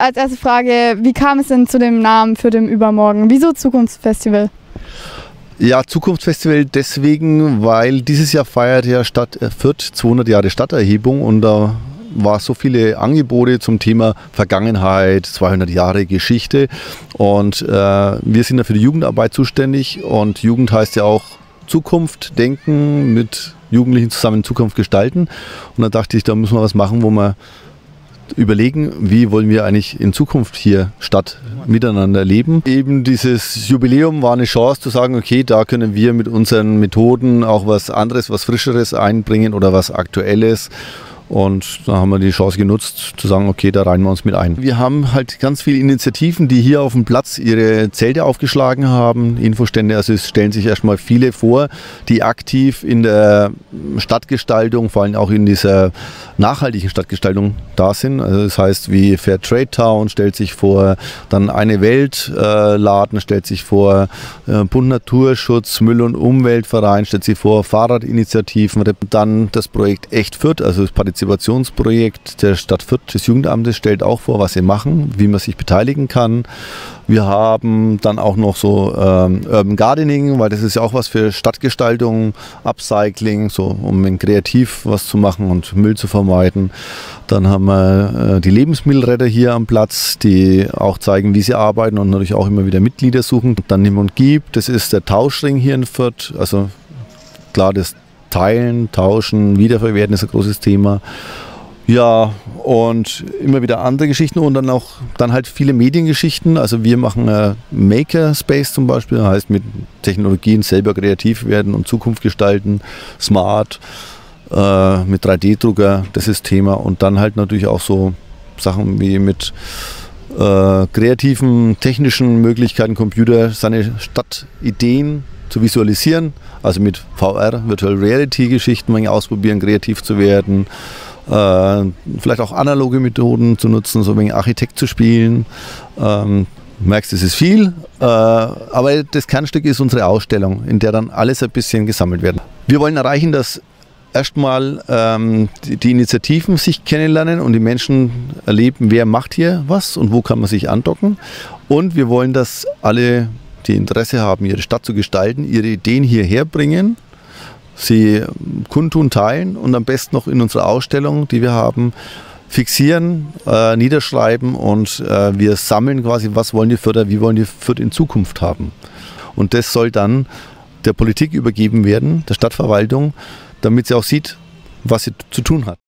als erste Frage, wie kam es denn zu dem Namen für den Übermorgen? Wieso Zukunftsfestival? Ja, Zukunftsfestival deswegen, weil dieses Jahr feiert ja Stadt Fürth 200 Jahre Stadterhebung und da war so viele Angebote zum Thema Vergangenheit, 200 Jahre Geschichte und äh, wir sind ja für die Jugendarbeit zuständig und Jugend heißt ja auch Zukunft denken, mit Jugendlichen zusammen Zukunft gestalten und da dachte ich, da müssen wir was machen, wo wir überlegen, wie wollen wir eigentlich in Zukunft hier Stadt miteinander leben. Eben dieses Jubiläum war eine Chance zu sagen, okay, da können wir mit unseren Methoden auch was anderes, was Frischeres einbringen oder was Aktuelles. Und da haben wir die Chance genutzt, zu sagen, okay, da reihen wir uns mit ein. Wir haben halt ganz viele Initiativen, die hier auf dem Platz ihre Zelte aufgeschlagen haben, Infostände. Also es stellen sich erstmal viele vor, die aktiv in der Stadtgestaltung, vor allem auch in dieser nachhaltigen Stadtgestaltung da sind. Also das heißt, wie Fair Trade Town stellt sich vor, dann eine Weltladen äh, stellt sich vor, äh, Bund Naturschutz, Müll- und Umweltverein stellt sich vor, Fahrradinitiativen, dann das Projekt Echt Fürth, also das Partizip Partizipationsprojekt der Stadt Fürth des Jugendamtes stellt auch vor, was sie machen, wie man sich beteiligen kann. Wir haben dann auch noch so ähm, Urban Gardening, weil das ist ja auch was für Stadtgestaltung, Upcycling, so um kreativ was zu machen und Müll zu vermeiden. Dann haben wir äh, die Lebensmittelretter hier am Platz, die auch zeigen, wie sie arbeiten und natürlich auch immer wieder Mitglieder suchen. Dann Nimm und Gib, das ist der Tauschring hier in Fürth. Also klar, das Teilen, Tauschen, Wiederverwerten ist ein großes Thema. Ja, und immer wieder andere Geschichten und dann auch dann halt viele Mediengeschichten. Also wir machen äh, Makerspace zum Beispiel, heißt mit Technologien selber kreativ werden und Zukunft gestalten, smart, äh, mit 3D-Drucker, das ist Thema. Und dann halt natürlich auch so Sachen wie mit äh, kreativen, technischen Möglichkeiten, Computer, seine Stadtideen zu visualisieren. Also mit VR, Virtual Reality Geschichten ausprobieren, kreativ zu werden. Äh, vielleicht auch analoge Methoden zu nutzen, so ein Architekt zu spielen. Ähm, merkst, es ist viel, äh, aber das Kernstück ist unsere Ausstellung, in der dann alles ein bisschen gesammelt wird. Wir wollen erreichen, dass erstmal ähm, die, die, Initiativen sich kennenlernen und die Menschen erleben, wer macht hier was und wo kann man sich andocken. Und wir wollen, dass alle die Interesse haben, ihre Stadt zu gestalten, ihre Ideen hierher bringen, sie kundtun, teilen und am besten noch in unserer Ausstellung, die wir haben, fixieren, äh, niederschreiben und äh, wir sammeln quasi, was wollen die Förder, wie wollen die Förder in Zukunft haben. Und das soll dann der Politik übergeben werden, der Stadtverwaltung, damit sie auch sieht, was sie zu tun hat.